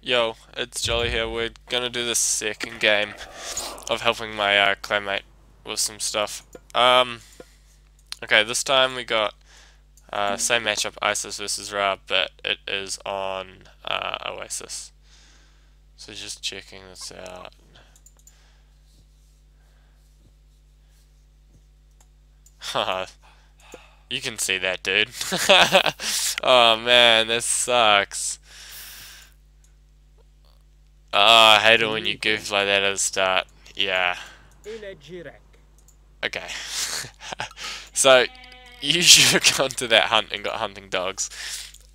Yo, it's Jolly here. We're gonna do the second game of helping my uh, clanmate with some stuff. Um, okay, this time we got uh, same matchup, Isis versus Ra, but it is on uh, Oasis. So just checking this out. You can see that, dude. oh man, this sucks. Oh, I hate it when you goof like that at the start. Yeah. Okay. so, you should have gone to that hunt and got hunting dogs.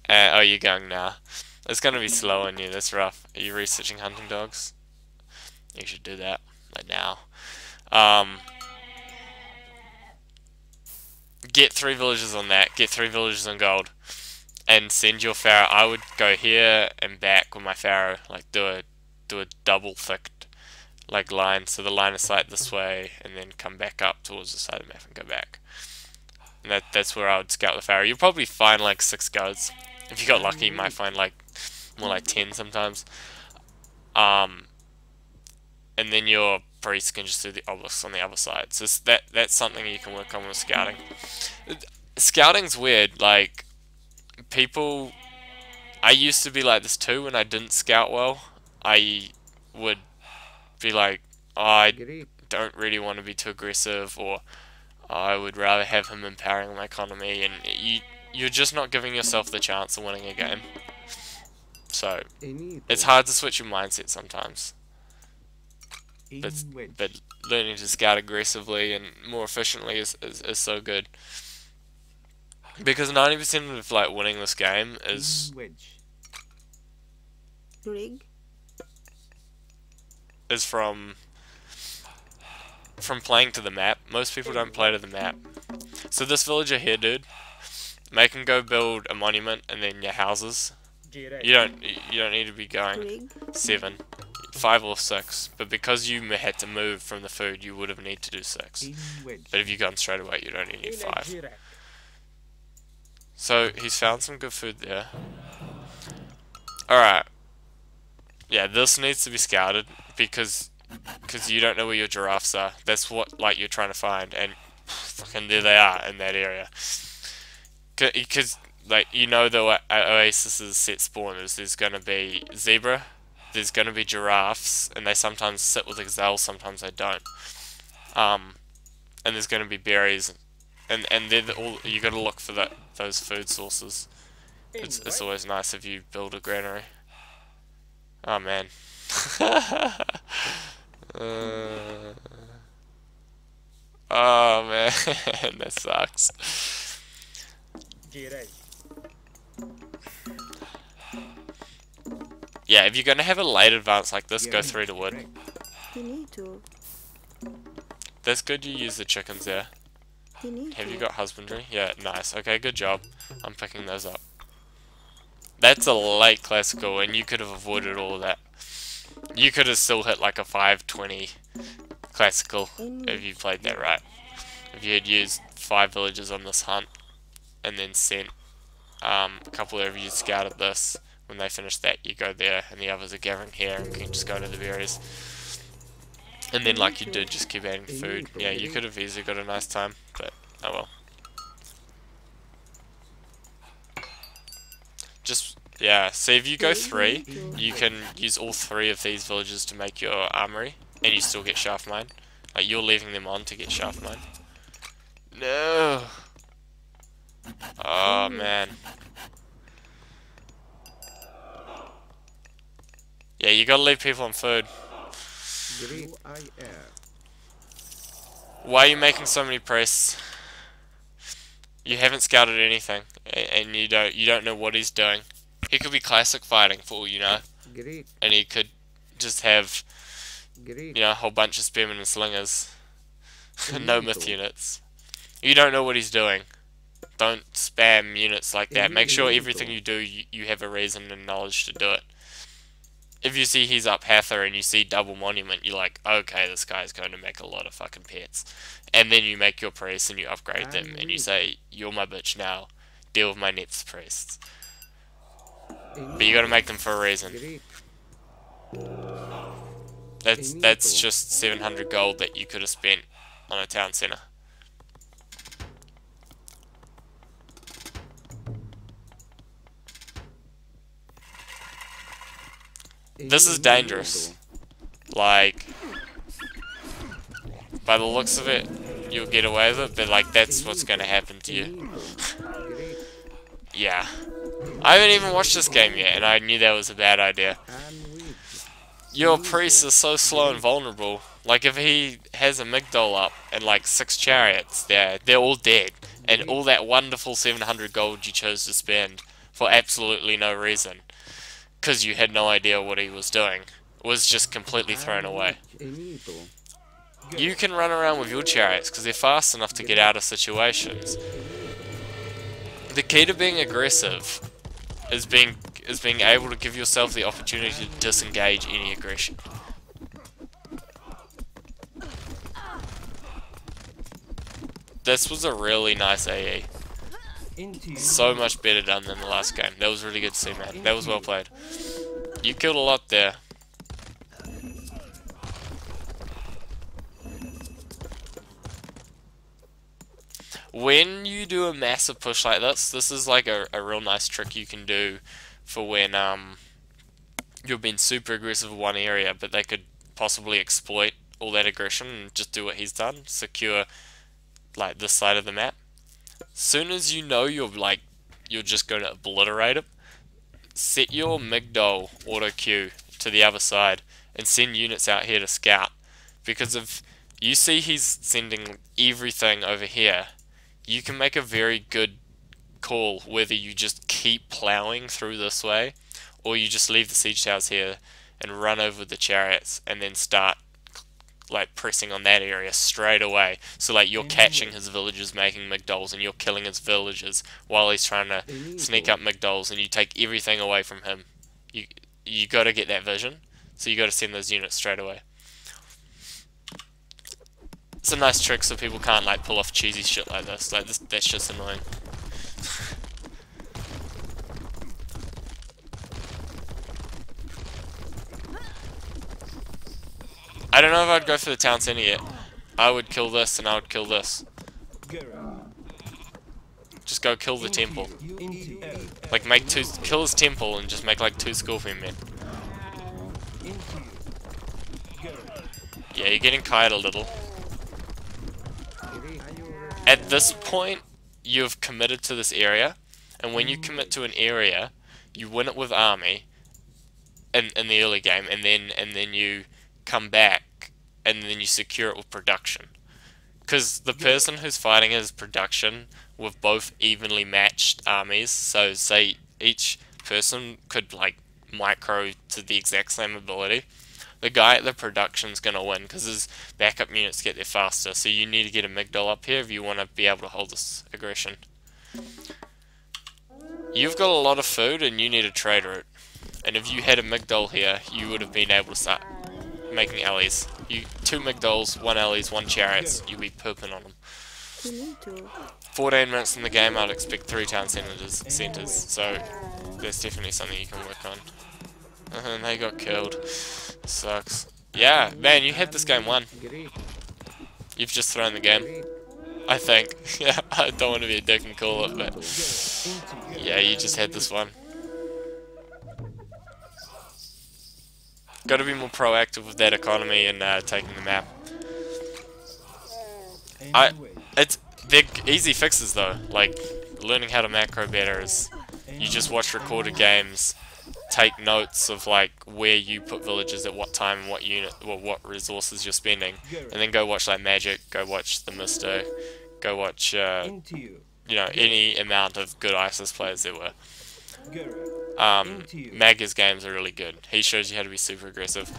Uh, oh, you're going now. It's going to be slow on you. That's rough. Are you researching hunting dogs? You should do that. Like now. Um, get three villages on that. Get three villages on gold. And send your pharaoh. I would go here and back with my pharaoh. Like, do a do a double thick like line, so the line of sight this way, and then come back up towards the side of the map and go back. And that that's where I would scout the Pharaoh. You'll probably find like six guards. If you got lucky, you might find like more like ten sometimes. Um, and then your priest can just do the obelisks on the other side. So that that's something you can work on with scouting. Scouting's weird. Like people, I used to be like this too when I didn't scout well. I would be like, oh, I don't really want to be too aggressive, or oh, I would rather have him empowering my economy, and you you're just not giving yourself the chance of winning a game. So it's hard to switch your mindset sometimes. But, but learning to scout aggressively and more efficiently is, is, is so good. Because 90% of like winning this game is is from from playing to the map. Most people don't play to the map. So this villager here, dude, make him go build a monument and then your houses. You don't you don't need to be going seven, five or six. But because you had to move from the food, you would have need to do six. But if you gone straight away, you'd only need five. So he's found some good food there. Alright. Yeah, this needs to be scouted because because you don't know where your giraffes are. That's what like you're trying to find, and fucking there they are in that area. Because like you know the oasis's set spawners. There's gonna be zebra, there's gonna be giraffes, and they sometimes sit with gazelles, sometimes they don't. Um, and there's gonna be berries, and and they're all you gotta look for that those food sources. It's it's always nice if you build a granary. Oh man. uh, oh man, that sucks. Yeah, if you're gonna have a late advance like this, go through the wood. You need to. That's good you use the chickens there. Have you got husbandry? Yeah, nice. Okay, good job. I'm picking those up. That's a late classical, and you could have avoided all that. You could have still hit like a 520 classical if you played that right. If you had used five villages on this hunt, and then sent um, a couple of you scouted this, when they finish that, you go there, and the others are gathering here, and can just go to the berries. And then, like you did, just keep adding food. Yeah, you could have easily got a nice time, but oh well. Just, yeah, so if you go three, you can use all three of these villages to make your armory, and you still get shaft mine. Like, you're leaving them on to get shaft mine. No! Oh, man. Yeah, you gotta leave people on food. Why are you making so many priests? You haven't scouted anything, and you don't you don't know what he's doing. He could be classic fighting for all you know, and he could just have you know a whole bunch of spearmen and slingers, no myth units. You don't know what he's doing. Don't spam units like that. Make sure everything you do, you, you have a reason and knowledge to do it. If you see he's up Hathor and you see double monument, you're like, okay, this guy's going to make a lot of fucking pets. And then you make your priests and you upgrade them and you say, you're my bitch now. Deal with my next priests. But you gotta make them for a reason. That's that's just 700 gold that you could have spent on a town center. This is dangerous. Like, by the looks of it, you'll get away with it, but like, that's what's gonna happen to you. yeah. I haven't even watched this game yet, and I knew that was a bad idea. Your priest is so slow and vulnerable. Like, if he has a Migdol up and like six chariots, they're, they're all dead. And all that wonderful 700 gold you chose to spend for absolutely no reason. Because you had no idea what he was doing. Was just completely thrown away. You can run around with your chariots because they're fast enough to get out of situations. The key to being aggressive is being is being able to give yourself the opportunity to disengage any aggression. This was a really nice AE. So much better done than the last game. That was really good to see, man. That was well played. You killed a lot there. When you do a massive push like this, this is like a, a real nice trick you can do for when um, you've been super aggressive in one area, but they could possibly exploit all that aggression and just do what he's done, secure like this side of the map. Soon as you know you're like you're just going to obliterate it, set your Migdol auto queue to the other side and send units out here to scout. Because if you see he's sending everything over here, you can make a very good call whether you just keep plowing through this way or you just leave the siege towers here and run over the chariots and then start like pressing on that area straight away. So like you're catching his villagers making Migdols and you're killing his villagers while he's trying to sneak up Migdols and you take everything away from him. You you got to get that vision. So you got to send those units straight away. It's a nice trick so people can't like pull off cheesy shit like this. Like this, that's just annoying. I don't know if I'd go for the town center yet. I would kill this and I would kill this. Just go kill the temple. Like make two, kill his temple and just make like two scorpion men. Yeah, you're getting kite a little. At this point, you've committed to this area, and when you commit to an area, you win it with army in, in the early game, and then and then you come back, and then you secure it with production. Because the person who's fighting is production with both evenly matched armies, so say each person could like micro to the exact same ability the guy at the production's going to win because his backup units get there faster. So you need to get a Migdol up here if you want to be able to hold this aggression. You've got a lot of food and you need a trade route. And if you had a Migdol here, you would have been able to start making allies. You Two Migdols, one allies, one chariots, you'll be pooping on them. 14 minutes in the game, I'd expect three town centers, centers so there's definitely something you can work on. Uh-huh, and they got killed. Sucks. Yeah, man, you had this game one. You've just thrown the game. I think. Yeah, I don't want to be a dick and call it, but... Yeah, you just had this one. Gotta be more proactive with that economy and uh, taking the map. I... It's... They're easy fixes though. Like, learning how to macro better is... You just watch recorded games take notes of like where you put villages at what time and what unit or what resources you're spending and then go watch like magic go watch the mister go watch uh, you. know any amount of good isis players there were. Um, Mag's games are really good. He shows you how to be super aggressive.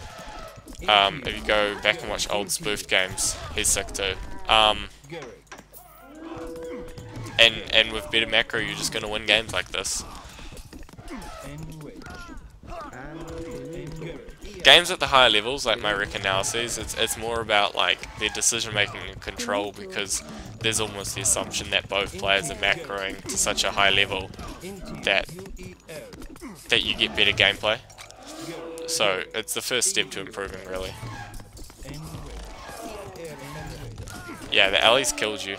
Um, if you go back and watch old spoofed games he's sick too. Um, and and with better macro you're just gonna win games like this games at the higher levels, like my mm. Rick analyses, it's, it's more about like their decision making and control because there's almost the assumption that both players are macroing to such a high level that that you get better gameplay. So it's the first step to improving, really. Yeah, the alley's killed you.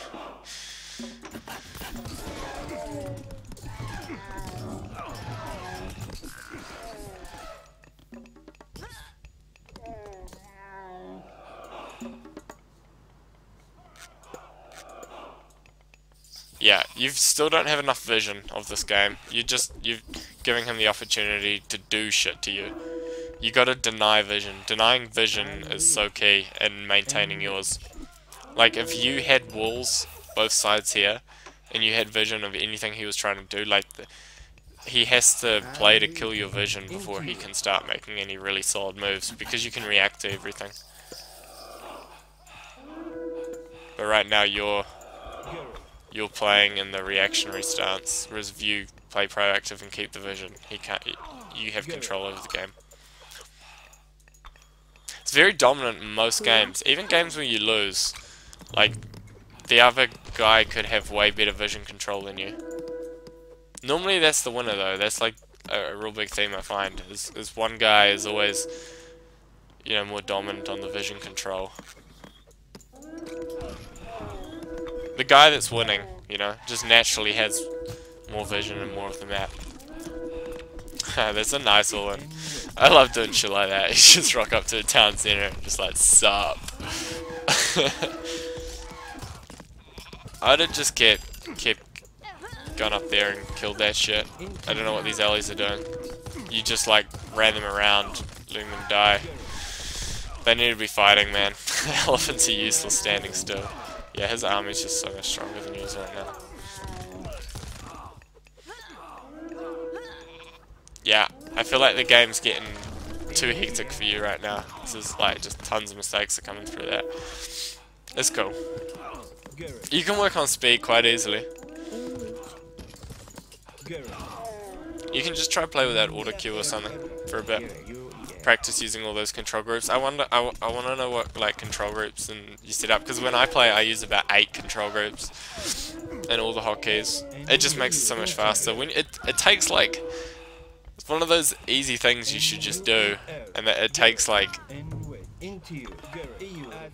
Yeah, you still don't have enough vision of this game. You're just you're giving him the opportunity to do shit to you. You gotta deny vision. Denying vision is so key in maintaining yours. Like if you had walls both sides here, and you had vision of anything he was trying to do, like the, he has to play to kill your vision before he can start making any really solid moves because you can react to everything. But right now you're you're playing in the reactionary stance, whereas you play proactive and keep the vision, he can't. You have control over the game. It's very dominant in most games, even games where you lose. Like the other guy could have way better vision control than you. Normally that's the winner though. That's like a, a real big theme I find. Is is one guy is always you know more dominant on the vision control the guy that's winning, you know, just naturally has more vision and more of the map. Ah, that's a nice one. I love doing shit like that. You just rock up to the town center and just like, sup. I'd have just kept, kept gone up there and killed that shit. I don't know what these alleys are doing. You just like ran them around, letting them die. They need to be fighting, man. Elephants are useless standing still. Yeah, his army's just so much stronger than yours right now. Yeah, I feel like the game's getting too hectic for you right now. This is like just tons of mistakes are coming through that. It's cool. You can work on speed quite easily. You can just try play with that auto queue or something for a bit practice using all those control groups. I wonder, I, I want to know what like control groups and you set up because when I play, I use about eight control groups and all the hotkeys. It just makes it so much faster. When it it takes like it's one of those easy things you should just do, and it takes like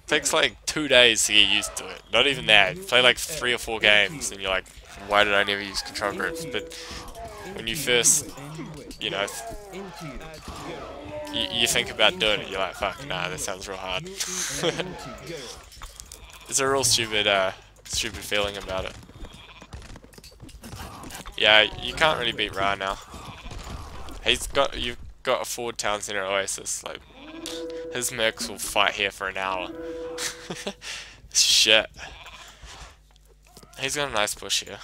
takes like two days to get used to it. Not even that. Play like three or four games, and you're like, why did I never use control groups? But when you first, you know, you, you think about doing it, you're like, fuck, nah, that sounds real hard. it's a real stupid, uh, stupid feeling about it. Yeah, you can't really beat Ra now. He's got, you've got a forward town center oasis, like, his mercs will fight here for an hour. Shit. He's got a nice push here.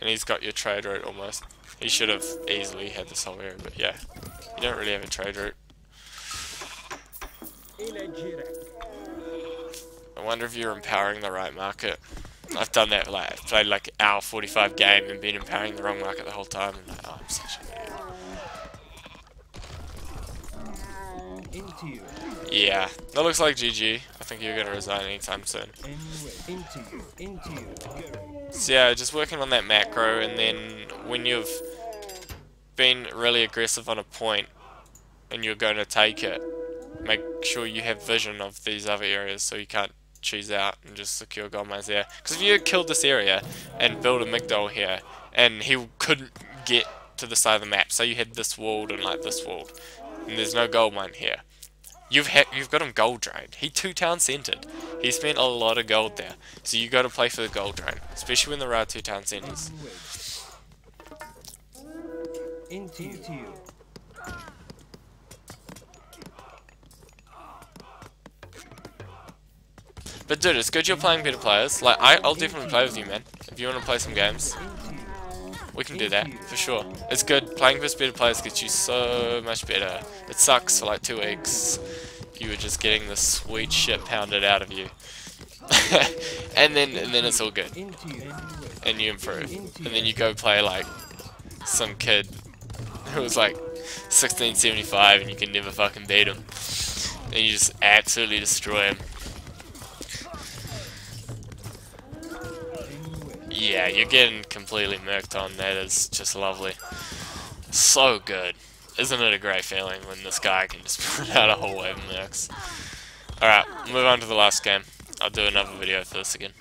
And he's got your trade route almost. He should have easily had this whole area, but yeah. You don't really have a trade route. I wonder if you're empowering the right market. I've done that, like, I've played like hour 45 game and been empowering the wrong market the whole time. And like, oh, I'm such an idiot. Yeah, that looks like GG. I think you're gonna resign anytime soon. So yeah, just working on that macro, and then when you've been really aggressive on a point, and you're going to take it, make sure you have vision of these other areas so you can't cheese out and just secure gold mines there. Because if you killed this area and build a Migdol here, and he couldn't get to the side of the map, so you had this walled and like this walled, and there's no gold mine here, you've you've got him gold drained. He two town centered. He spent a lot of gold there, so you got to play for the gold drain, especially when there are two town centers. Into you. But dude, it's good you're playing better players. Like, I, I'll definitely play with you, man. If you want to play some games, we can do that, for sure. It's good. Playing with better players gets you so much better. It sucks for like two weeks. You were just getting the sweet shit pounded out of you. and then and then it's all good. And you improve. And then you go play like some kid who was like 1675 and you can never fucking beat him. And you just absolutely destroy him. Yeah, you're getting completely murked on. That is just lovely. So good. isn't it a great feeling when this guy can just put out a whole wave of mercs? Alright, move on to the last game. I'll do another video for this again.